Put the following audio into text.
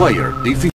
Player defeated.